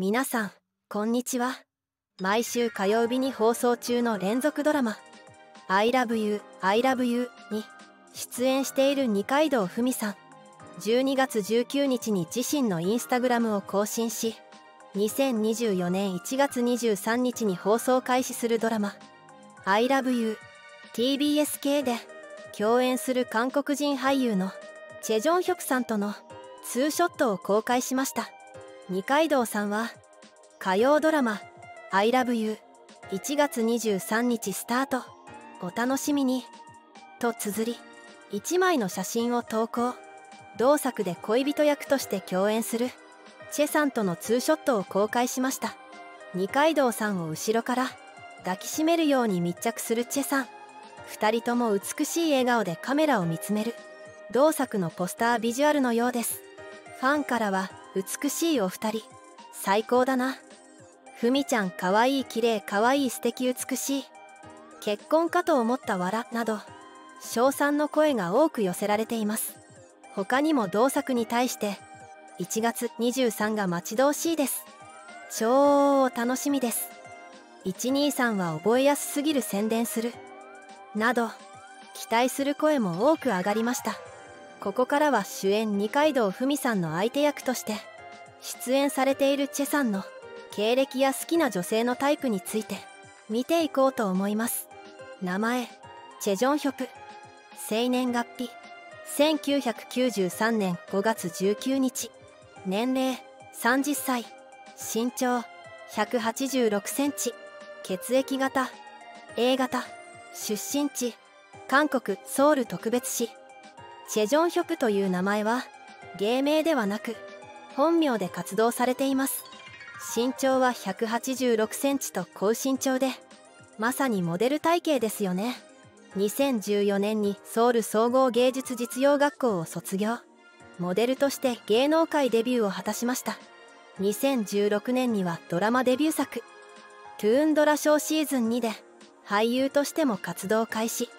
皆さんこんにちは。毎週火曜日に放送中の連続ドラマ「I love you I love you」に出演している二階堂ふみさん。12月19日に自身のインスタグラムを更新し2024年1月23日に放送開始するドラマ「I love you」TBS 系で共演する韓国人俳優のチェ・ジョンヒョクさんとのツーショットを公開しました。二階堂さんは火曜ドラマ「I love you」1月23日スタート。お楽しみに。と綴り1枚の写真を投稿。同作で恋人役として共演するチェさんとのツーショットを公開しました。二階堂さんを後ろから抱きしめるように密着するチェさん。2人とも美しい笑顔でカメラを見つめる。同作のポスタービジュアルのようです。ファンからは美しいお二人。最高だな。ふみちゃんかわいい綺麗かわいい素敵美しい。結婚かと思ったわらなど。称賛の声が多く寄せられています。他にも同作に対して1月23が待ち遠しいです。超楽しみです。123は覚えやすすぎる宣伝する。など。期待する声も多く上がりました。ここからは主演二階堂ふみさんの相手役として出演されているチェさんの経歴や好きな女性のタイプについて見ていこうと思います。名前チェ・ジョンヒョプ生年月日1993年5月19日。年齢30歳。身長186センチ。血液型 A 型。出身地韓国ソウル特別市。チェ・ジョンヒョプという名前は芸名ではなく本名で活動されています。身長は186センチと高身長でまさにモデル体型ですよね。2014年にソウル総合芸術実用学校を卒業。モデルとして芸能界デビューを果たしました。2016年にはドラマデビュー作「トゥーンドラショーシーズン2」で俳優としても活動開始。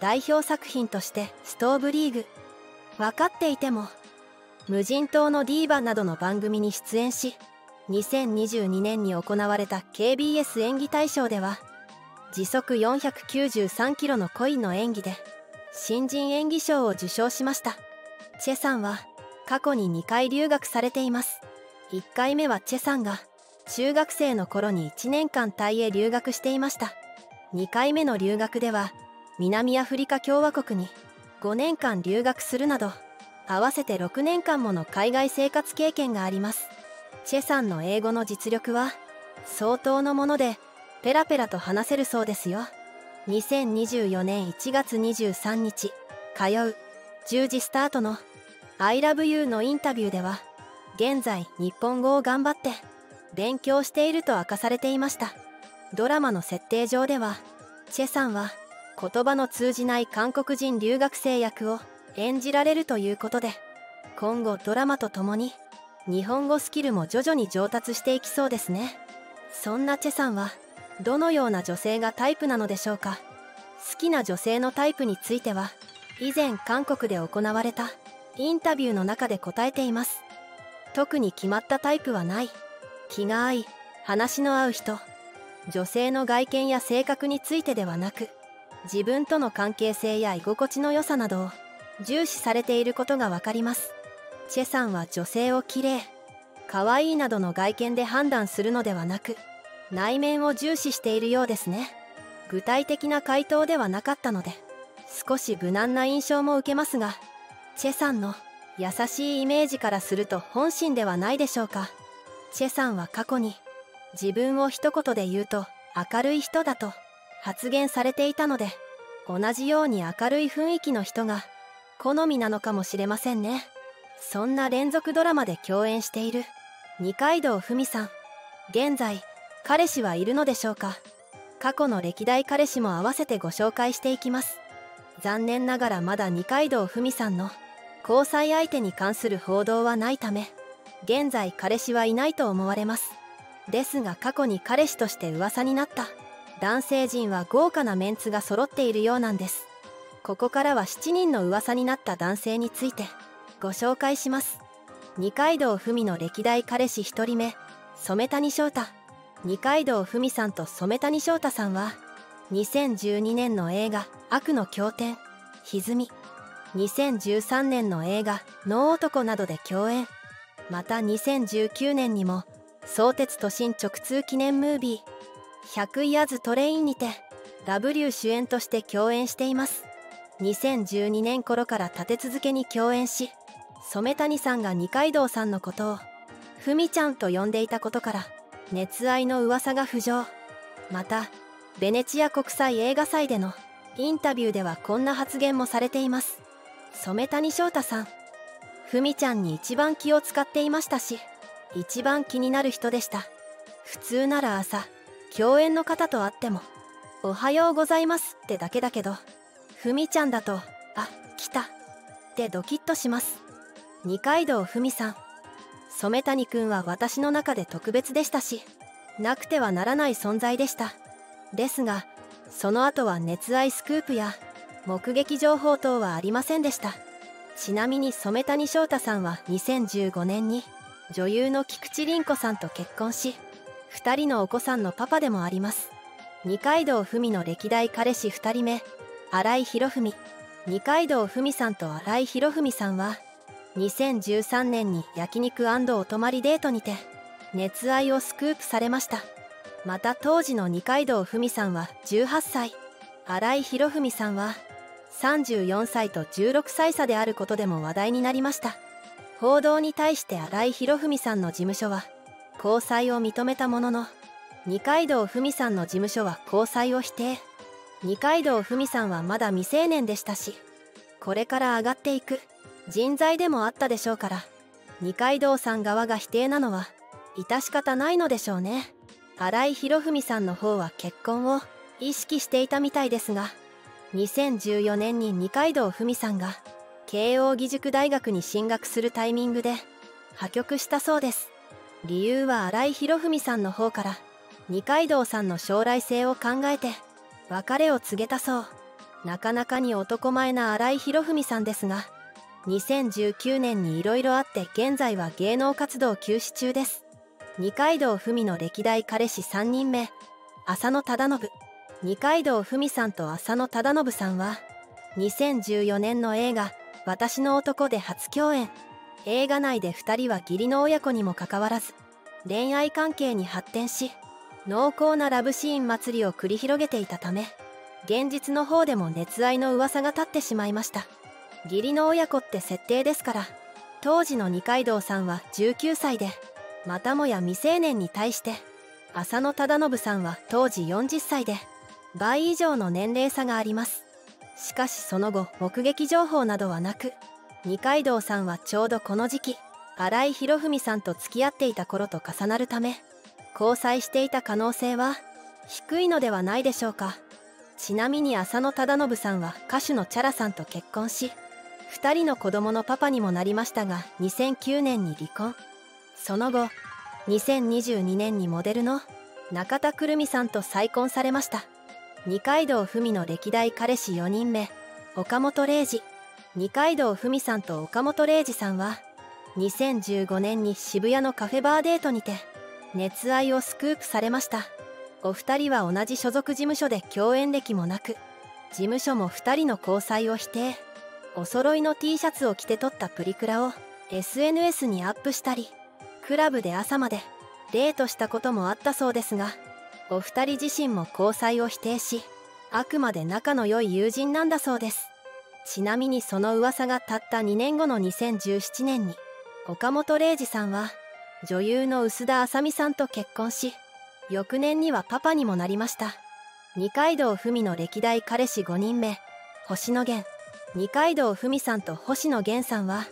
代表作品として「ストーブリーグ」分かっていても無人島のディーバなどの番組に出演し2022年に行われた KBS 演技大賞では時速493キロのコインの演技で新人演技賞を受賞しました。チェさんは過去に2回留学されています。1回目はチェさんが中学生の頃に1年間タイへ留学していました。2回目の留学では南アフリカ共和国に5年間留学するなど合わせて6年間もの海外生活経験があります。チェさんの英語の実力は相当のものでペラペラと話せるそうですよ。2024年1月23日通う。10時スタートの「ILOVEYOU」のインタビューでは現在日本語を頑張って勉強していると明かされていました。ドラマの設定上ではチェさんは言葉の通じない韓国人留学生役を演じられるということで今後ドラマとともに日本語スキルも徐々に上達していきそうですね。そんなチェさんはどのような女性がタイプなのでしょうか？好きな女性のタイプについては以前韓国で行われたインタビューの中で答えています。特に決まったタイプはない。気が合い話の合う人。女性の外見や性格についてではなく自分との関係性や居心地の良さなどを重視されていることがわかります。チェさんは女性をきれい可愛いなどの外見で判断するのではなく内面を重視しているようですね。具体的な回答ではなかったので少し無難な印象も受けますがチェさんの優しいイメージからすると本心ではないでしょうか。チェさんは過去に自分を一言で言うと明るい人だと発言されていたので同じように明るい雰囲気の人が好みなのかもしれませんね。そんな連続ドラマで共演している二階堂ふみさん。現在彼氏はいるのでしょうか。過去の歴代彼氏も合わせてご紹介していきます。残念ながらまだ二階堂ふみさんの交際相手に関する報道はないため現在彼氏はいないと思われます。ですが過去に彼氏として噂になった。男性陣は豪華なメンツが揃っているようなんです。ここからは7人の噂になった男性についてご紹介します。二階堂ふみの歴代彼氏1人目染谷翔太。二階堂ふみさんと染谷翔太さんは2012年の映画「悪の経典」「歪み」2013年の映画「能男」などで共演。また2019年にも相鉄都心直通記念ムービー「100イヤーズトレイン」にてラブリュー主演として共演しています。2012年頃から立て続けに共演し染谷さんが二階堂さんのことを「ふみちゃん」と呼んでいたことから熱愛の噂が浮上。またベネチア国際映画祭でのインタビューではこんな発言もされています。染谷翔太さん。ふみちゃんに一番気を使っていましたし一番気になる人でした。普通なら朝共演の方と会っても「おはようございます」ってだけだけどふみちゃんだと「あ来た」ってドキッとします。二階堂ふみさん。染谷くんは私の中で特別でしたしなくてはならない存在でした。ですがその後は熱愛スクープや目撃情報等はありませんでした。ちなみに染谷翔太さんは2015年に女優の菊池凛子さんと結婚し2人のお子さんのパパでもあります。二階堂ふみの歴代彼氏2人目新井博文。二階堂ふみさんと新井博文さんは2013年に焼肉お泊まりデートにて熱愛をスクープされました。また当時の二階堂ふみさんは18歳。新井博文さんは34歳と16歳差であることでも話題になりました。報道に対して新井博文さんの事務所は交際を認めたものの二階堂ふみさんの事務所は交際を否定。二階堂ふみさんはまだ未成年でしたしこれから上がっていく。人材でもあったでしょうから。二階堂さん側が否定なのは致し方ないのでしょうね。新井博文さんの方は結婚を意識していたみたいですが2014年に二階堂ふみさんが慶應義塾大学に進学するタイミングで破局したそうです。理由は新井博文さんの方から。二階堂さんの将来性を考えて別れを告げたそう。なかなかに男前な新井博文さんですが2019年に色々あって現在は芸能活動休止中です。二階堂ふみの歴代彼氏3人目浅野忠信。二階堂ふみさんと浅野忠信さんは2014年の映画「私の男」で初共演。映画内で2人は義理の親子にもかかわらず恋愛関係に発展し濃厚なラブシーン祭りを繰り広げていたため現実の方でも熱愛の噂が立ってしまいました。義理の親子って設定ですから当時の二階堂さんは19歳でまたもや未成年に対して浅野忠信さんは当時40歳で倍以上の年齢差があります。しかしその後目撃情報などはなく二階堂さんはちょうどこの時期新井博文さんと付き合っていた頃と重なるため交際していた可能性は低いのではないでしょうか。ちなみに浅野忠信さんは歌手のチャラさんと結婚し2人の子供のパパにもなりましたが2009年に離婚。その後2022年にモデルの中田くるみさんと再婚されました。二階堂ふみの歴代彼氏4人目岡本零士。二階堂ふみさんと岡本零士さんは2015年に渋谷のカフェバーデートにて熱愛をスクープされました。お二人は同じ所属事務所で共演歴もなく事務所も2人の交際を否定。お揃いの T シャツを着て撮ったプリクラを SNS にアップしたりクラブで朝までデートしたこともあったそうですがお二人自身も交際を否定しあくまで仲の良い友人なんだそうです。ちなみにその噂がたった2年後の2017年に岡本零士さんは女優の臼田あさみさんと結婚し翌年にはパパにもなりました。二階堂ふみの歴代彼氏5人目星野源。二階堂ふみさんと星野源さんは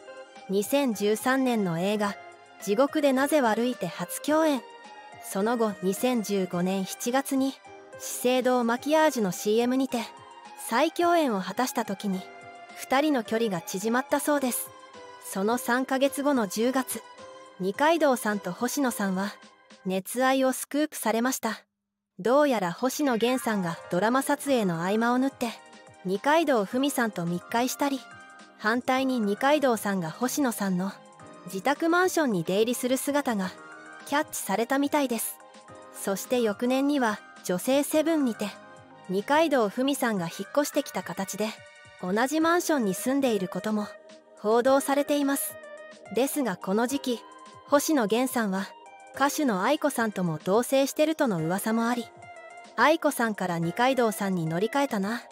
2013年の映画地獄でなぜ悪いて初共演。その後2015年7月に資生堂マキアージュの CM にて再共演を果たした時に2人の距離が縮まったそうです。その3ヶ月後の10月二階堂さんと星野さんは熱愛をスクープされました。どうやら星野源さんがドラマ撮影の合間を縫って二階堂ふみさんと密会したり反対に二階堂さんが星野さんの自宅マンションに出入りする姿がキャッチされたみたいです。そして翌年には女性セブンにて二階堂ふみさんが引っ越してきた形で同じマンションに住んでいることも報道されています。ですがこの時期星野源さんは歌手の愛子さんとも同棲してるとの噂もあり愛子さんから二階堂さんに乗り換えたな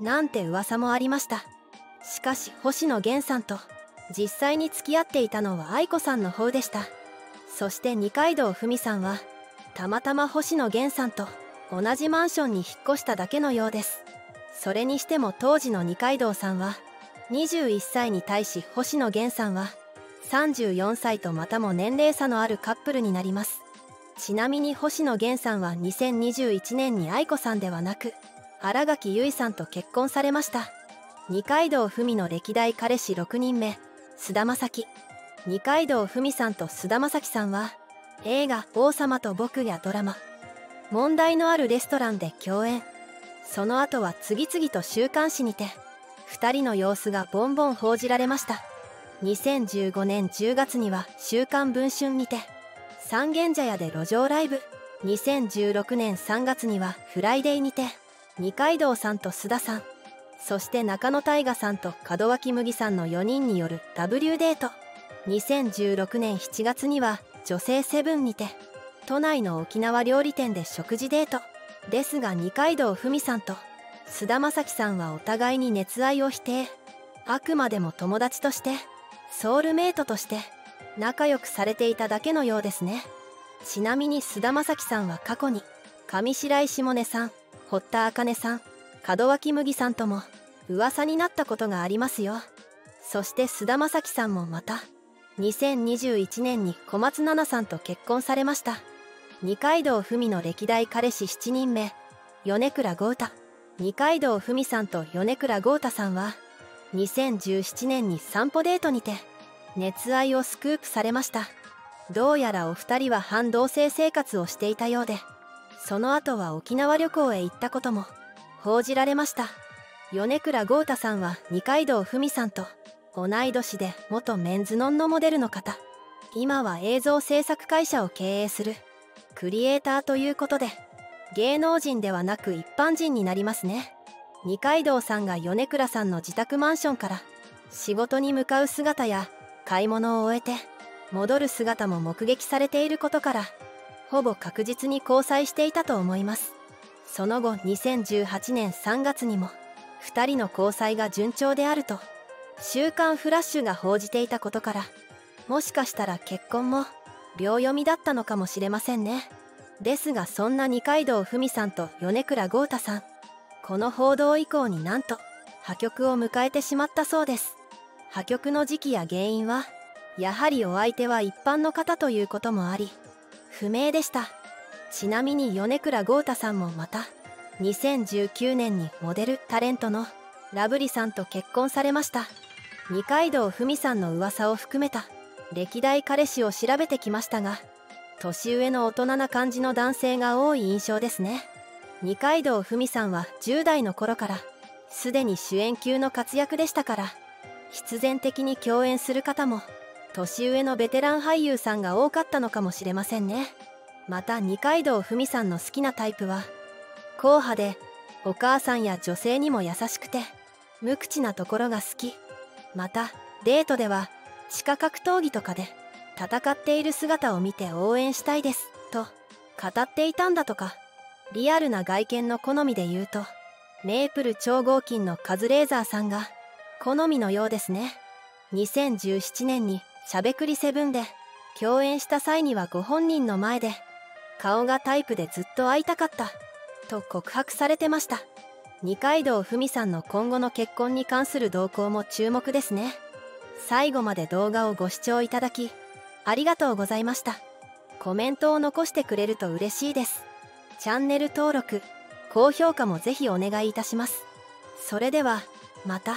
なんて噂もありました。しかし星野源さんと実際に付き合っていたのは愛子さんの方でした。そして二階堂ふみさんはたまたま星野源さんと同じマンションに引っ越しただけのようです。それにしても当時の二階堂さんは21歳に対し星野源さんは34歳とまたも年齢差のあるカップルになります。ちなみに星野源さんは2021年に愛子さんではなく新垣結衣さんと結婚されました。二階堂ふみの歴代彼氏6人目菅田将暉。二階堂ふみさんと菅田将暉さんは映画「王様と僕」やドラマ。問題のあるレストランで共演。その後は次々と週刊誌にて2人の様子がボンボン報じられました。2015年10月には「週刊文春」にて三軒茶屋で路上ライブ。2016年3月には「フライデー」にて二階堂さんと菅田さん。そして仲野太賀さんと門脇麦さんの4人による W デート。2016年7月には女性セブンにて都内の沖縄料理店で食事デート。ですが二階堂ふみさんと菅田将暉さんはお互いに熱愛を否定。あくまでも友達としてソウルメイトとして仲良くされていただけのようですね。ちなみに菅田将暉さんは過去に上白石萌音さん堀田茜さん門脇麦さんとも噂になったことがありますよ。そして菅田将暉さんもまた2021年に小松菜奈さんと結婚されました。二階堂ふみの歴代彼氏7人目米倉豪太。二階堂ふみさんと米倉豪太さんは2017年に散歩デートにて熱愛をスクープされました。どうやらお二人は半同棲生活をしていたようでその後は沖縄旅行へ行ったことも報じられました。米倉豪太さんは二階堂ふみさんと同い年で元メンズノンのモデルの方。今は映像制作会社を経営する。クリエイターということで芸能人ではなく一般人になりますね。二階堂さんが米倉さんの自宅マンションから仕事に向かう姿や買い物を終えて戻る姿も目撃されていることからほぼ確実に交際していたと思います。その後2018年3月にも2人の交際が順調であると「週刊フラッシュ」が報じていたことからもしかしたら結婚も秒読みだったのかもしれませんね。ですがそんな二階堂ふみさんと米倉豪太さんこの報道以降になんと破局を迎えてしまったそうです。破局の時期や原因はやはりお相手は一般の方ということもあり不明でした。ちなみに米倉豪太さんもまた2019年にモデルタレントのラブリさんと結婚されました。二階堂ふみさんの噂を含めた歴代彼氏を調べてきましたが年上の大人な感じの男性が多い印象ですね。二階堂ふみさんは10代の頃からすでに主演級の活躍でしたから必然的に共演する方も年上のベテラン俳優さんが多かったのかもしれませんね。また二階堂ふみさんの好きなタイプは硬派でお母さんや女性にも優しくて無口なところが好き。またデートでは地下格闘技とかで戦っている姿を見て応援したいですと語っていたんだとか。リアルな外見の好みで言うとメープル超合金のカズレーザーさんが好みのようですね。2017年にしゃべくりセブンで共演した際にはご本人の前で顔がタイプでずっと会いたかったと告白されてました。二階堂ふみさんの今後の結婚に関する動向も注目ですね。最後まで動画をご視聴いただきありがとうございました。コメントを残してくれると嬉しいです。チャンネル登録高評価もぜひお願いいたします。それではまた。